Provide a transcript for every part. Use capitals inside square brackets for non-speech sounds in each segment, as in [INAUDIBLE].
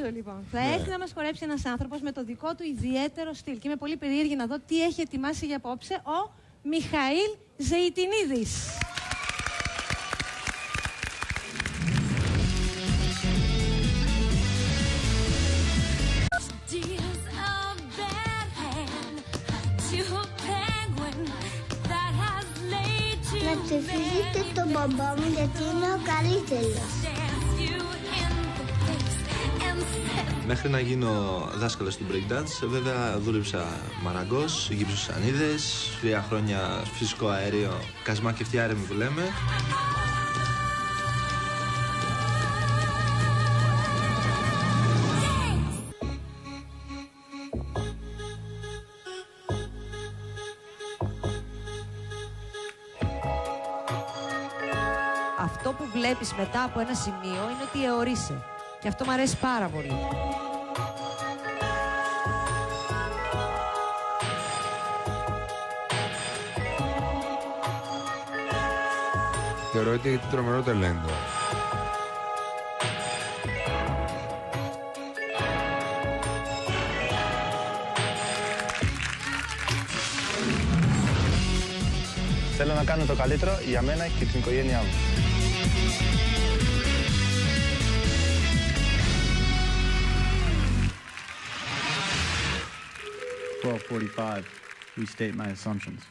Λοιπόν, θα έρθει να μας χορέψει ένας άνθρωπος με το δικό του ιδιαίτερο στυλ. Και είμαι πολύ περίεργη να δω τι έχει ετοιμάσει για απόψε ο Μιχαήλ Ζεϊτινίδης. Deals a bad hand to a penguin that has laid to Να ψηφίσετε τον μπαμπά μου γιατί είναι ο καλύτερος. Μέχρι να γίνω δάσκαλος του breakdance, βέβαια δούλεψα μαραγκός, γύψου σανίδες, τρία χρόνια φυσικό αέριο, κασμά και φτιάρεμι που λέμε. Αυτό που βλέπεις μετά από ένα σημείο είναι ότι αιωρείσαι. Και αυτό μου αρέσει πάρα πολύ. Θεωρώ ότι τρομερό ταλέντο. Θέλω να κάνω το καλύτερο για μένα και την οικογένειά μου. Twelve forty-five, restate my assumptions.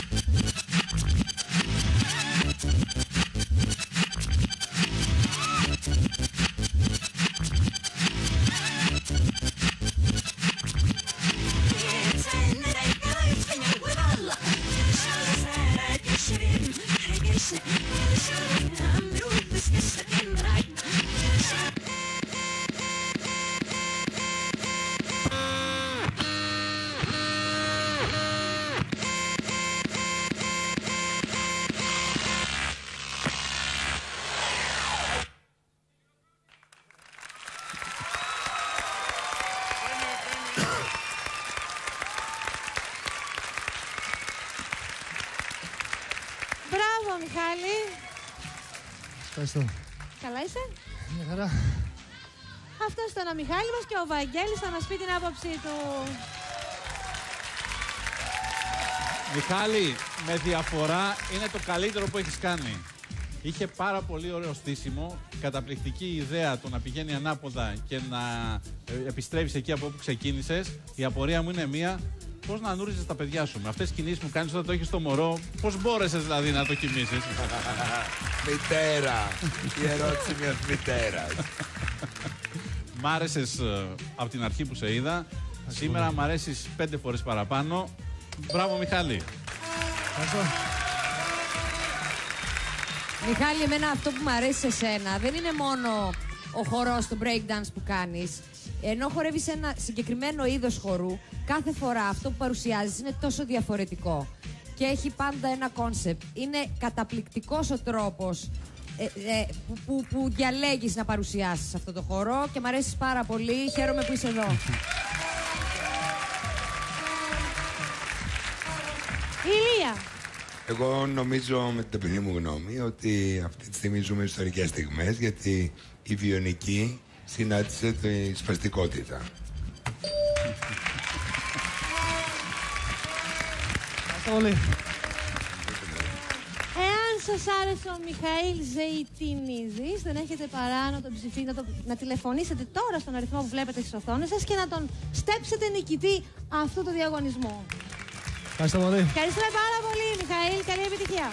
Μιχάλη. Ευχαριστώ. Καλά είσαι; Μια χαρά. Αυτός ήταν ο Μιχάλη μας και ο Βαγγέλης θα μας πει την άποψή του. Μιχάλη, με διαφορά είναι το καλύτερο που έχεις κάνει. Είχε πάρα πολύ ωραίο στήσιμο, καταπληκτική ιδέα το να πηγαίνει ανάποδα και να ε, επιστρέφεις εκεί από όπου ξεκίνησες. Η απορία μου είναι μία, πώς να ανούριζες τα παιδιά σου. Με αυτές τις κινήσεις που κάνεις όταν το έχεις στο μωρό, πώς μπόρεσες δηλαδή να το κοιμήσεις; [LAUGHS] Μητέρα. Η ερώτηση μιας μητέρας. Μ' άρεσες από την αρχή που σε είδα. Σήμερα μ' αρέσεις πέντε φορές παραπάνω. Μπράβο, Μιχάλη. Μιχάλη, εμένα αυτό που μου αρέσει σε σένα δεν είναι μόνο ο χορός, το breakdance που κάνεις. Ενώ χορεύεις ένα συγκεκριμένο είδος χορού, κάθε φορά αυτό που παρουσιάζεις είναι τόσο διαφορετικό. Και έχει πάντα ένα concept. Είναι καταπληκτικός ο τρόπος ε, ε, που, που, που διαλέγεις να παρουσιάσεις αυτό το χορό και μου αρέσεις πάρα πολύ. Χαίρομαι που είσαι εδώ. Ηλία. Εγώ νομίζω με την ταπεινή μου γνώμη ότι αυτή τη στιγμή ζούμε ιστορικές στιγμές γιατί η βιονική συνάντησε τη σπαστικότητα. Εάν σας άρεσε ο Μιχαήλ Ζεϊτινίδης, δεν έχετε παρά να τον ψηφίσετε, να, τον- να τηλεφωνήσετε τώρα στον αριθμό που βλέπετε στις οθόνες σας και να τον στέψετε νικητή αυτού του διαγωνισμού. Ευχαριστώ πολύ. Ευχαριστούμε πάρα πολύ, Μιχαήλ. Καλή επιτυχία.